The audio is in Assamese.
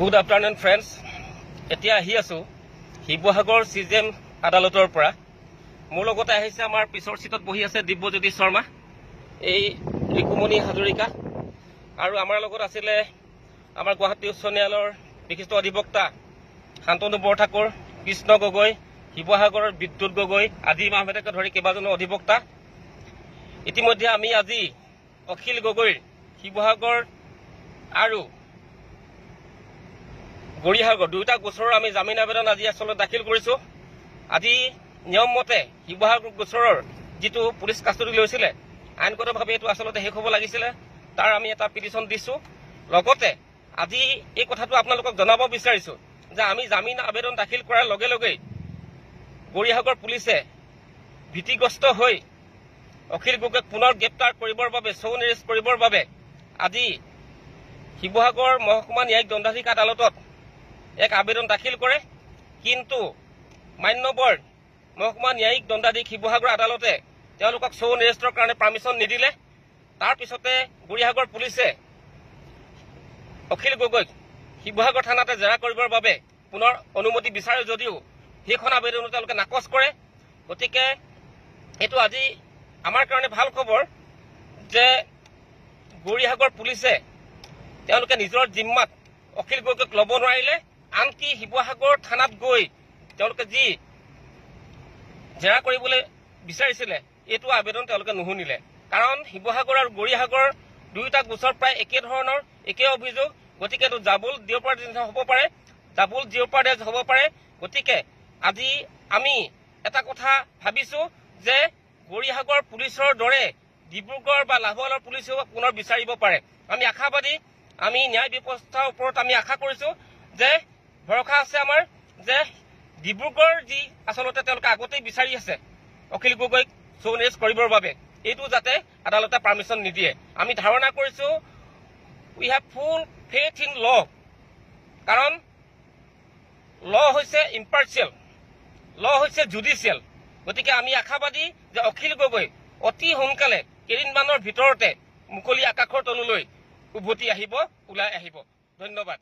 গুড আফটাৰনুন ফ্ৰেণ্ডছ এতিয়া আহি আছোঁ শিৱসাগৰ চি জি এম আদালতৰ পৰা। মোৰ লগতে আহিছে আমাৰ পিছৰ চিটত বহি আছে দিব্যজ্যোতি শৰ্মা এই ৰিকুমণি হাজৰিকা আৰু আমাৰ লগত আছিলে আমাৰ গুৱাহাটী উচ্চ ন্যায়ালয়ৰ বিশিষ্ট অধিবক্তা শান্তনু বৰঠাকুৰ কৃষ্ণ গগৈ শিৱসাগৰৰ বিদ্যুৎ গগৈ আজিম আহমেদকে ধৰি কেইবাজনো অধিবক্তা। ইতিমধ্যে আমি আজি অখিল গগৈৰ শিৱসাগৰ আৰু গৰিসাগৰ দুয়োটা গোচৰৰ আমি জামিন আবেদন আজি আচলতে দাখিল কৰিছো। আজি নিয়ম মতে শিৱসাগৰ গোচৰৰ যিটো পুলিচ কাষ্টডি লৈছিলে আইনগতভাৱে এইটো আচলতে শেষ হ'ব লাগিছিলে তাৰ আমি এটা পিটিশ্যন দিছো। লগতে আজি এই কথাটো আপোনালোকক জনাব বিচাৰিছো যে আমি জামিন আবেদন দাখিল কৰাৰ লগে লগেই গৰিসাগৰ পুলিচে ভীতিগ্ৰস্ত হৈ অখিল গগৈক পুনৰ গ্ৰেপ্তাৰ কৰিবৰ বাবে চৌ নিৰেষ্ট কৰিবৰ বাবে আজি শিৱসাগৰ মহকুমা ন্যায়িক দণ্ডাধীশ আদালতত এক আবেদন দাখিল কৰে। কিন্তু মান্যবৰ মহকুমা ন্যায়িক দণ্ডাধীশ শিৱসাগৰ আদালতে তেওঁলোকক চৌ নিৰেষ্টৰ কাৰণে পাৰ্মিশ্যন নিদিলে। তাৰ পিছতে গৰিসাগৰ পুলিচে অখিল গগৈক শিৱসাগৰ থানাতে জেৰা কৰিবৰ বাবে পুনৰ অনুমতি বিচাৰে যদিও সেইখন আবেদনো তেওঁলোকে নাকচ কৰে। গতিকে এইটো আজি আমাৰ কাৰণে ভাল খবৰ যে গৌৰীসাগৰ পুলিচে তেওঁলোকে নিজৰ জিম্মাত অখিল গগৈক ল'ব নোৱাৰিলে। আনকি শিৱসাগৰ থানাত গৈ তেওঁলোকে যি জেৰা কৰিবলৈ বিচাৰিছিলে এইটো আবেদন তেওঁলোকে নুশুনিলে। কাৰণ শিৱসাগৰ আৰু গৌৰীসাগৰ দুয়োটা গোচৰ প্ৰায় একে ধৰণৰ একে অভিযোগ গতিকে এইটো ডাবুল জিঅ'পাৰ্ডেজ হ'ব পাৰে ডাবুল জিঅ'পাৰ্ডেজ হ'ব পাৰে। গতিকে আজি আমি এটা কথা ভাবিছো যে গৌৰীসাগৰ পুলিচৰ দৰে ডিব্ৰুগড় বা লাহোৱালৰ পুলিচেও পুনৰ বিচাৰিব পাৰে। আমি আশাবাদী আমি ন্যায় ব্যৱস্থাৰ ওপৰত আমি আশা কৰিছো যে ভৰসা আছে আমাৰ যে ডিব্ৰুগড় যি আচলতে তেওঁলোকে আগতেই বিচাৰি আছে অখিল গগৈক চৌ নিৰেষ্ট কৰিবৰ বাবে এইটো যাতে আদালতে পাৰ্মিশ্যন নিদিয়ে। আমি ধাৰণা কৰিছো we have full faith in law কাৰণ ল হৈছে ইম্পাৰ্চিয়েল ল হৈছে জুডিচিয়েল গতিকে আমি আশাবাদী যে অখিল গগৈ অতি সোনকালে কেইদিনমানৰ ভিতৰতে মুকলি আকাশৰ তললৈ উভতি আহিব ওলাই আহিব। ধন্যবাদ।